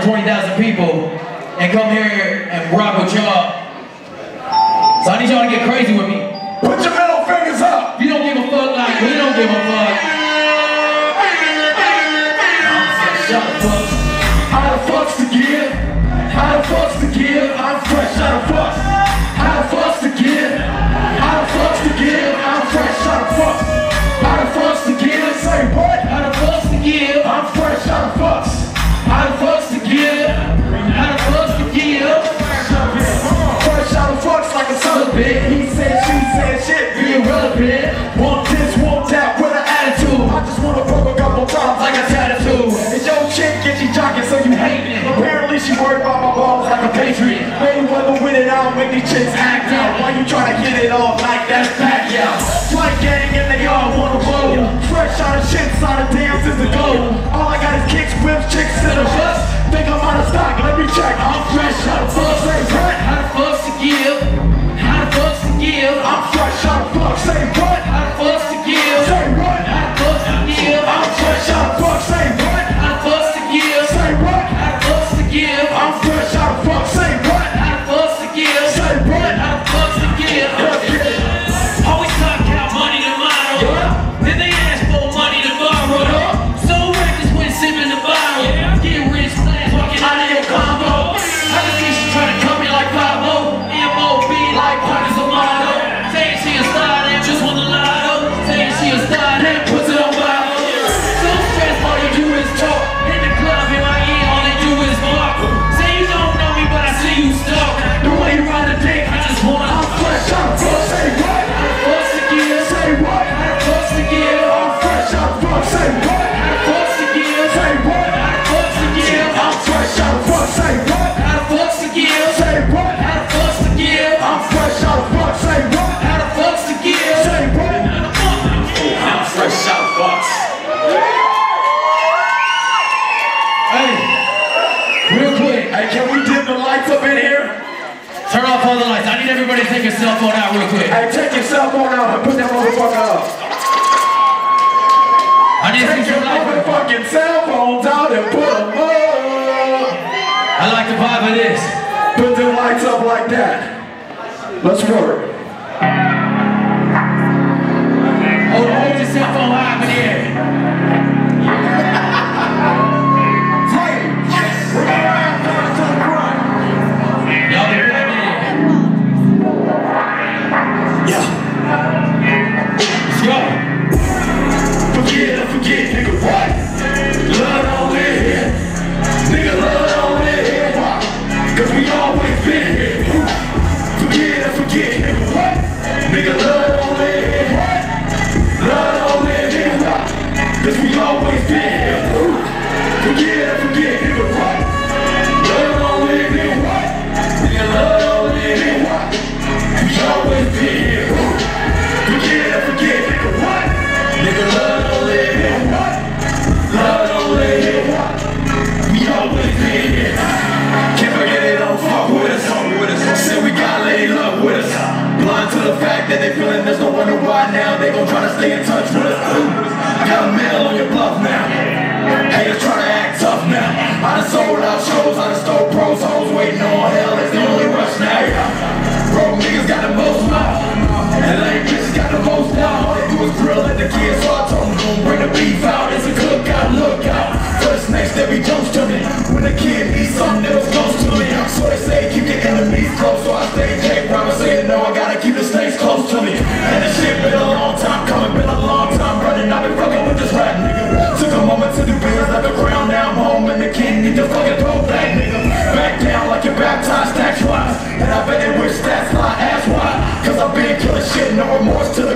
120,000 people and come here and rock with y'all. So I need y'all to get crazy with me. Put your middle fingers up. If you don't give a fuck like we don't give a fuck. I'm fresh out. How the fucks to give? How the fucks to give? I'm fresh out of fuck. How the fucks to give? How the fucks to give? I'm fresh out of fuck. like a patriot. Mayweather with it, win it all, make these chicks act out. Why you tryna get it off like that? Back out? White gang and they all wanna roll Fresh out of shit, out of dance is the goal. All I got is kicks, whips, chicks, and a bus. Think I'm out of stock, let me check. I'm fresh out of fuck, Say cut. How the fuck's to give? How the fuck's to give? I'm fresh out of fuck, Say cut. God's Word. stay in touch with us. Ooh, got a mill on your bluff now. Haters trying to act tough now. I done sold out shows, I done stole pros, hoes waiting on hell. It's the only rush now. Yeah. Bro, niggas got the most mouth. LA bitches got the most now. All they do is grill at the kids, so I told them, don't bring the beef out. It's a cookout, look out. For the snakes, they be jokes to me. When a kid needs something that was close to me. So they say, keep the enemies close, so I stay Jake promise saying, no, I gotta keep the snakes close to me. And the shit been a long time. more to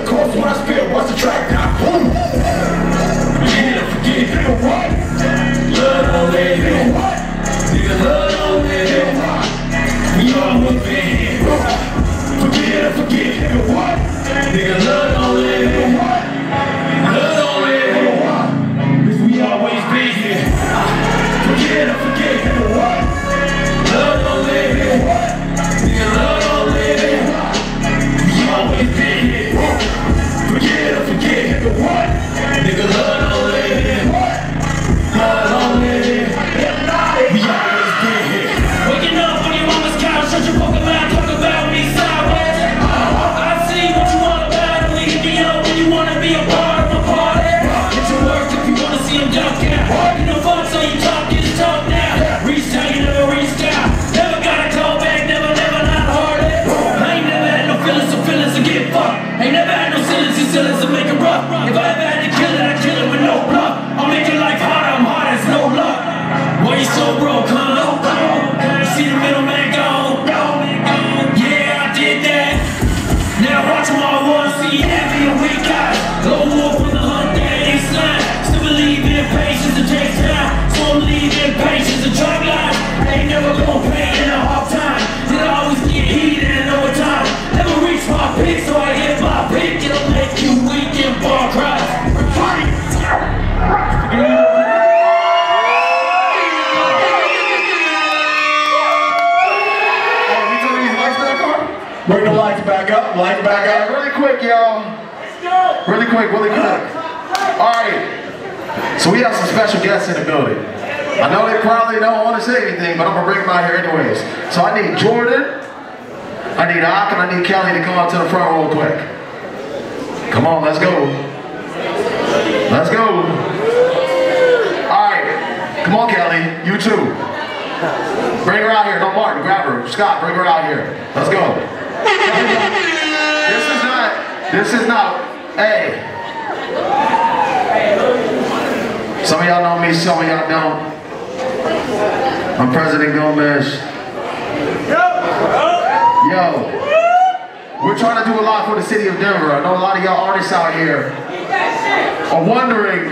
Really quick, y'all. Really quick, really quick. All right. So we have some special guests in the building. I know they probably don't want to say anything, but I'm gonna bring them out here anyways. So I need Jordan, I need Ak, and I need Kelly to come out to the front real quick. Come on, let's go. Let's go. All right, come on, Kelly. You too. Bring her out here. No, Martin, grab her. Scott, bring her out here. Let's go. This is not. This is not. Hey. Some of y'all know me, some of y'all don't. I'm President Gomez. Yo, we're trying to do a lot for the city of Denver. I know a lot of y'all artists out here are wondering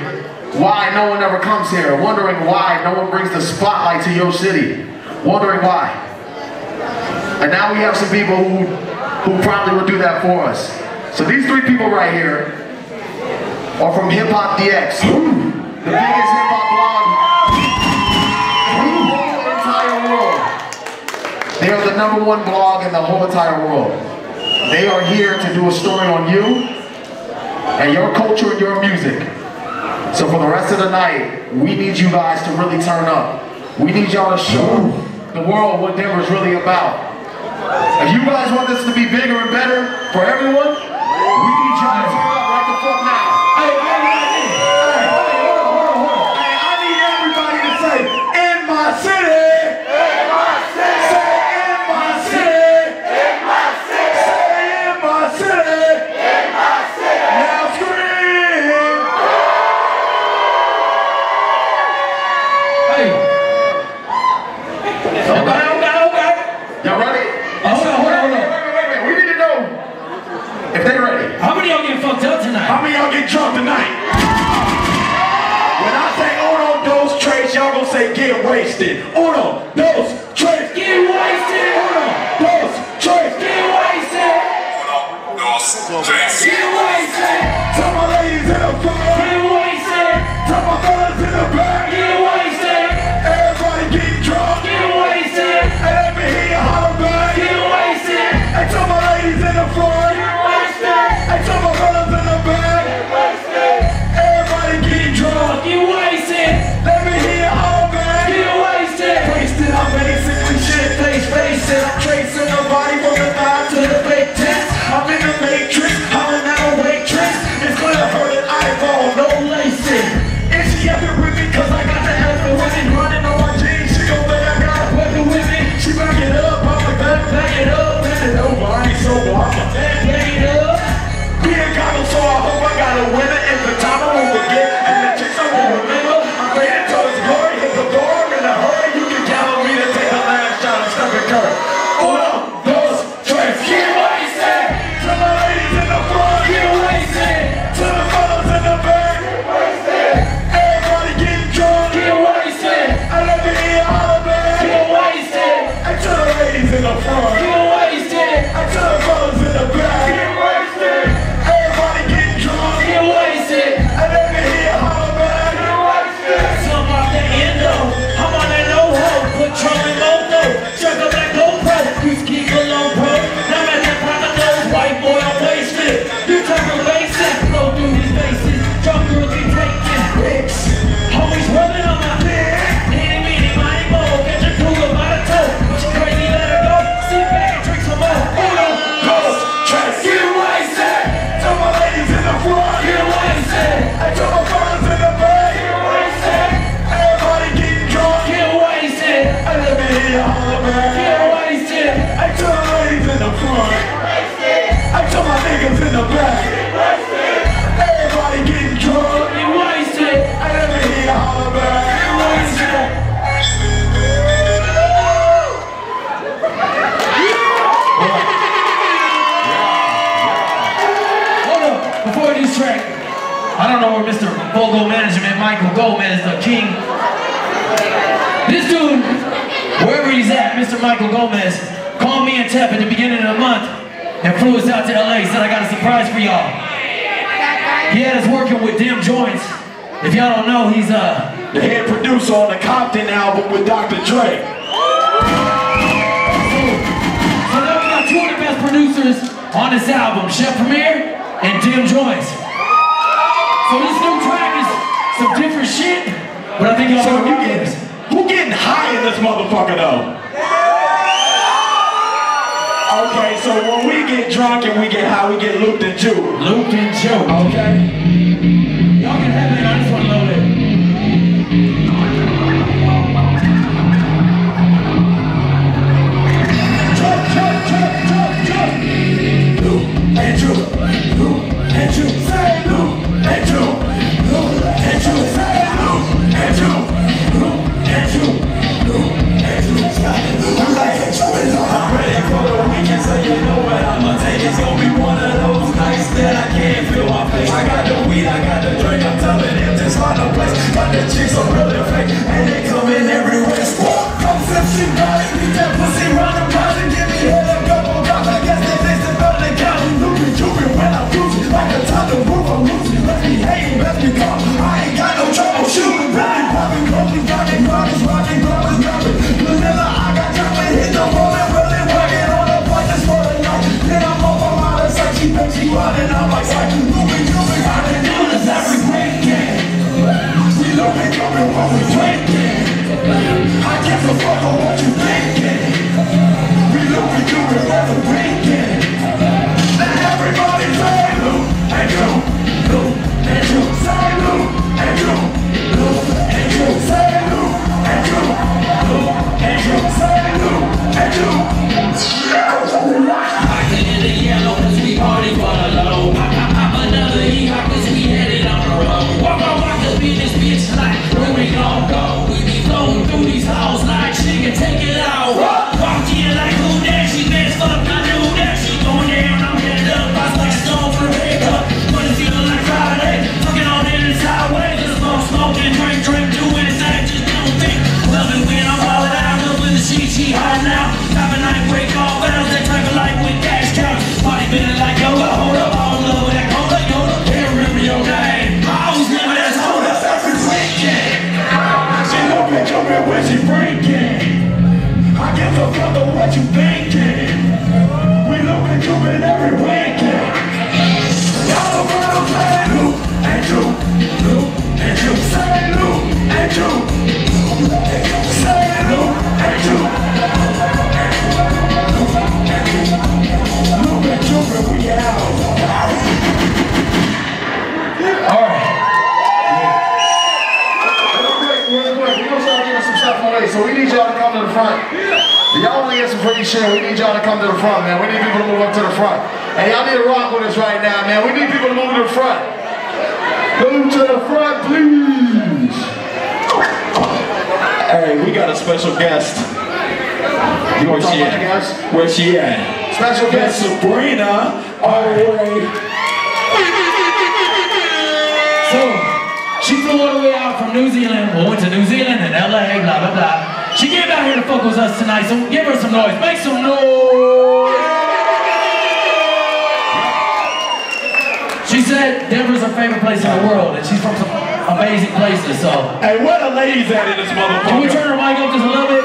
why no one ever comes here, wondering why no one brings the spotlight to your city, wondering why. And now we have some people who, who probably will do that for us. So these three people right here are from Hip Hop DX, the biggest hip hop blog in the whole entire world. They are the number one blog in the whole entire world. They are here to do a story on you and your culture and your music. So for the rest of the night, we need you guys to really turn up. We need y'all to show the world what Denver's really about. If you guys want this to be bigger and better for everyone, we need y'all get drunk tonight? When I say uno, dos, tres, y'all gonna say get wasted. Uno, dos, tres. Get wasted! Uno, dos, tres. Get wasted! Get wasted! Tell my ladies in the front. Get wasted! Tell my fellas in to us out to LA, said I got a surprise for y'all. He had us working with Dem Jointz. If y'all don't know, he's uh, the head producer on the Compton album with Dr. Dre. So, so now we got two of the best producers on this album, Chef Premier and Dem Jointz. So this new track is some different shit, but I think y'all so you get, Who getting high in this motherfucker though? Okay, so when we get drunk and we get high, we get looped and juke. Looped and juke. Okay. Y'all can have Hey, we got a special guest. You Where she at? Where she at? Special guest Sabrina. all the way. So, she flew all the way out from New Zealand. We went to New Zealand and LA, blah, blah, blah. She came out here to fuck with us tonight, so give her some noise. Make some noise. She said Denver's her favorite place in the world, and she's from some amazing places, so. Hey, what a ladies at in this motherfucker? Can we turn our mic up just a little bit?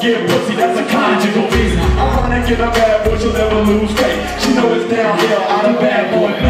get pussy, that's a conjugal reason. I wanna get a bad boy, she'll never lose faith. She know it's downhill, I'm a bad boy.